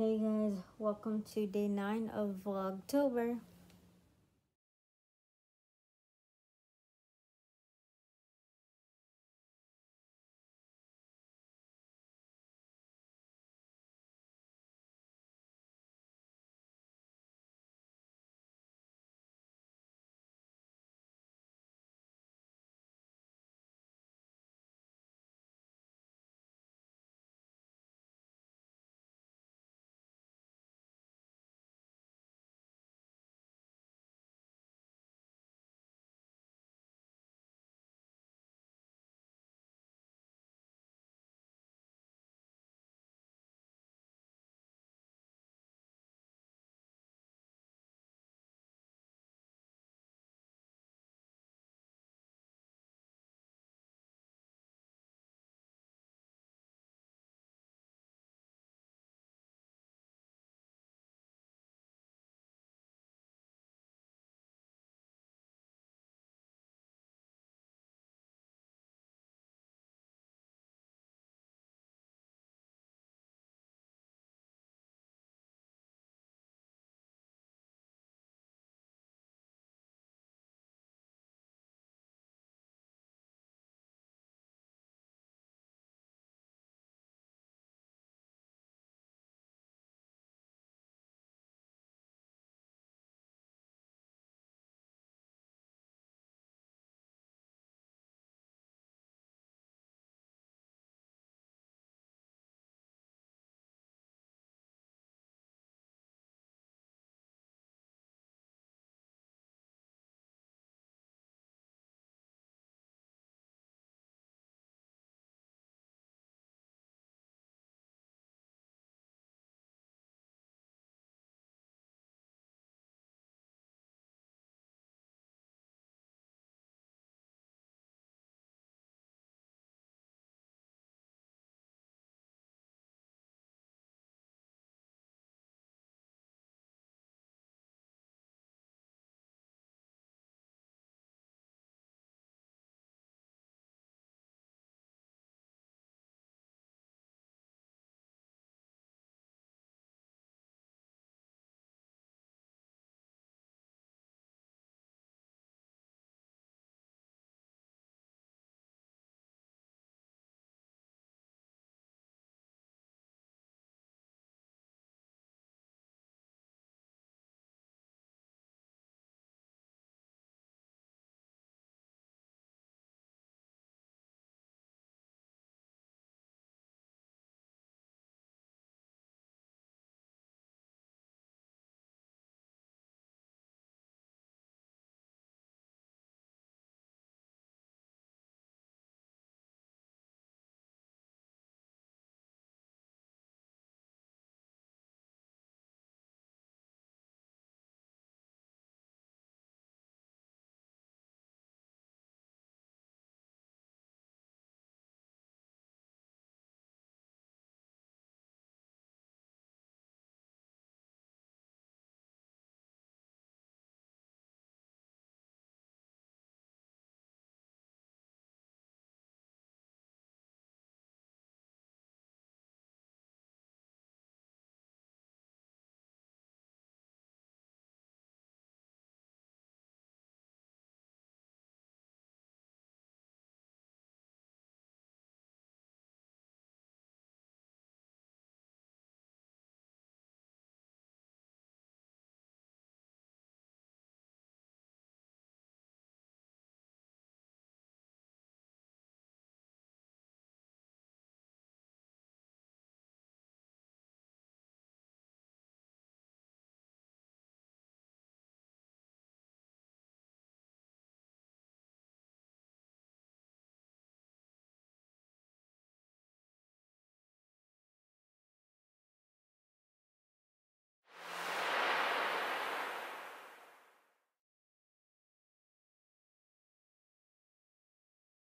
Hey guys, welcome to day 9 of Vlogtober.